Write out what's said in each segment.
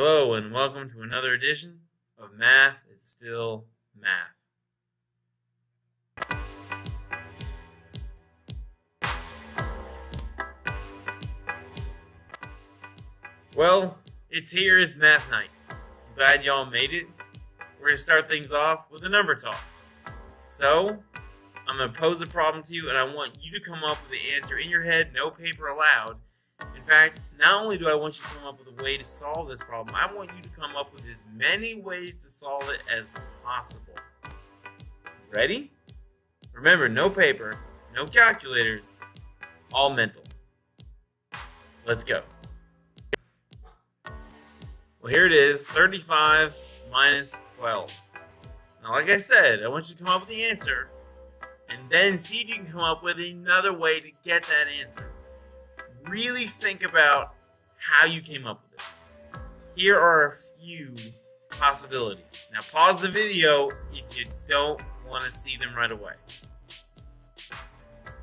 Hello, and welcome to another edition of Math is Still Math. Well, it's here is math night. I'm glad y'all made it. We're gonna start things off with a number talk. So, I'm gonna pose a problem to you, and I want you to come up with the answer in your head, no paper allowed. Fact, not only do I want you to come up with a way to solve this problem, I want you to come up with as many ways to solve it as possible. Ready? Remember, no paper, no calculators, all mental. Let's go. Well, here it is 35 minus 12. Now, like I said, I want you to come up with the answer and then see if you can come up with another way to get that answer. Really think about how you came up with it. Here are a few possibilities. Now, pause the video if you don't want to see them right away.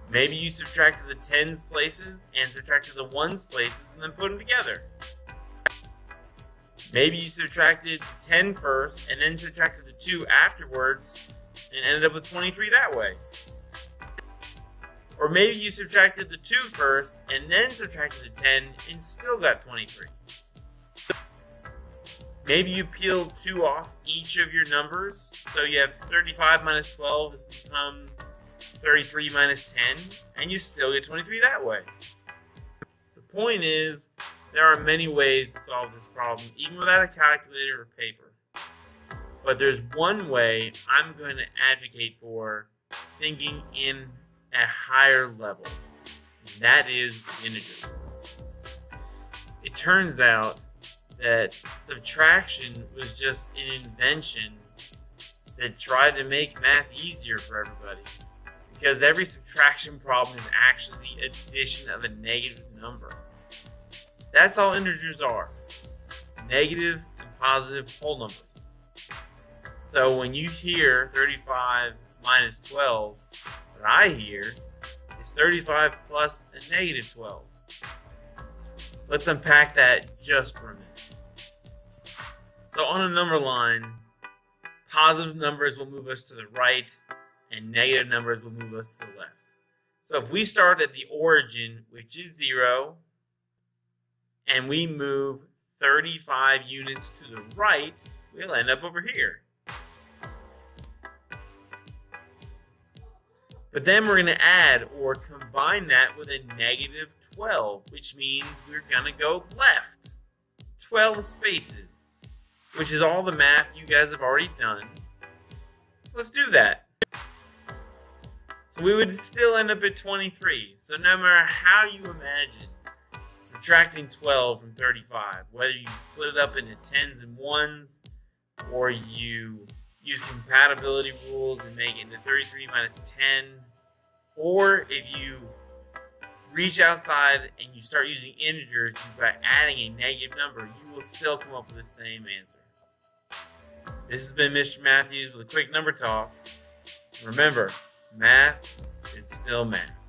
Maybe you subtracted the tens places and subtracted the ones places and then put them together. Maybe you subtracted 10 first and then subtracted the 2 afterwards and ended up with 23 that way. Or maybe you subtracted the 2 first and then subtracted the 10 and still got 23. Maybe you peeled 2 off each of your numbers, so you have 35 minus 12 has become 33 minus 10, and you still get 23 that way. The point is, there are many ways to solve this problem, even without a calculator or paper. But there's one way I'm going to advocate for thinking in a higher level, and that is integers. It turns out that subtraction was just an invention that tried to make math easier for everybody. Because every subtraction problem is actually the addition of a negative number. That's all integers are negative and positive whole numbers. So when you hear 35 minus 12, what I hear is 35 plus a negative 12. Let's unpack that just for a minute. So on a number line, positive numbers will move us to the right and negative numbers will move us to the left. So if we start at the origin, which is 0, and we move 35 units to the right, we'll end up over here. But then we're going to add or combine that with a negative 12, which means we're going to go left 12 spaces, which is all the math you guys have already done. So let's do that. So we would still end up at 23. So no matter how you imagine subtracting 12 from 35, whether you split it up into tens and ones, or you use compatibility rules and make it into 33 minus 10, or if you reach outside and you start using integers by adding a negative number, you will still come up with the same answer. This has been Mr. Matthews with a quick number talk. Remember, math is still math.